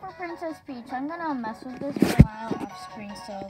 For Princess Peach. I'm gonna mess with this for a while off screen, so